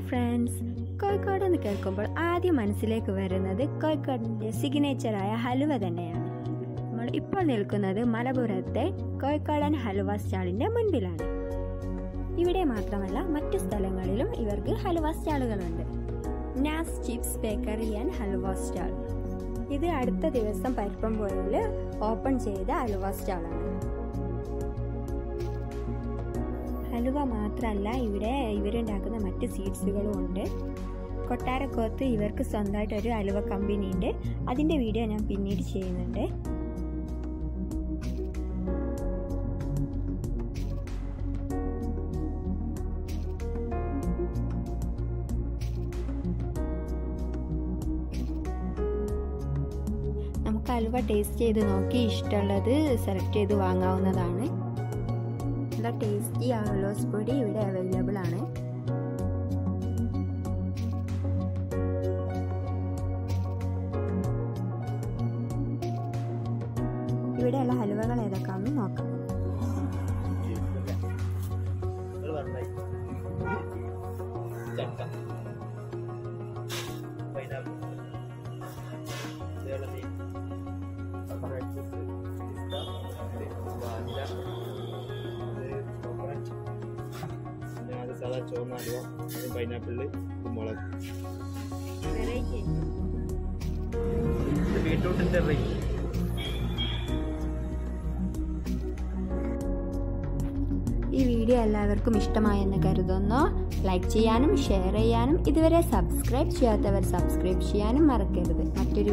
Friends Kozhikode എന്ന് കേൾക്കുമ്പോൾ ആദ്യം മനസ്സിലേക്ക് വരുന്നത് കോഴിക്കോടിന്റെ സിഗ്നേച്ചറായ ഹലുവ തന്നെയാണ്. നമ്മൾ ഇപ്പോൾ നിൽക്കുന്നത് മലപ്പുറത്തെ കോഴിക്കോടൻ ഹലുവ സ്റ്റാളിന്റെ മുൻപിലാണ്. ഇവിടെ മാത്രമല്ല മറ്റു സ്ഥലങ്ങളിലും ഇവർക്ക് halwa സ്റ്റാളുകളുണ്ട്. Naz chips bakery and halwa stall. ഇത് അടുത്ത ദിവസം പരിപ്പമ്പുഴയിൽ ഓപ്പൺ ചെയ്ത ഹലുവ സ്റ്റാളാണ്. ഹലുവ മാത്രമല്ല ഇവിടെ ഇവരുണ്ടാക്കുന്ന മറ്റ് സീഡ്സുകളും ഉണ്ട്. കൊട്ടാരക്കോത്ത് ഇവർക്ക് സ്വന്തമായിട്ട് ഒരു അലുവ കമ്പനി ഉണ്ട്. അതിന്റെ വീഡിയോ ഞാൻ പിന്നീട് ചെയ്യുന്നുണ്ട്. നമുക്ക് അലുവ ടേസ്റ്റ് ചെയ്ത് നോക്കി. ഇഷ്ടമുള്ളത് സെലക്ട് ചെയ്ത് വാങ്ങാവുന്നതാണ്. നല്ല ടേസ്റ്റി ആവലോസ് പൊടി ഇവിടെ അവൈലബിൾ ആണ്. ഇവിടെയുള്ള ഹലുവകൾ ഏതൊക്കെയാണെന്ന് നോക്കാം. ചക്ക. സാധാ ചുവന്ന അലുവ പൈനാപ്പിളിൽ മുളക് ബീട്രൂട്ടിന്റെ ഈ വീഡിയോ എല്ലാവർക്കും ഇഷ്ടമായെന്ന് കരുതുന്നു. ലൈക്ക് ചെയ്യാനും ഷെയർ ചെയ്യാനും ഇതുവരെ സബ്സ്ക്രൈബ് ചെയ്യാത്തവർ സബ്സ്ക്രൈബ് ചെയ്യാനും മറക്കരുത്. മറ്റൊരു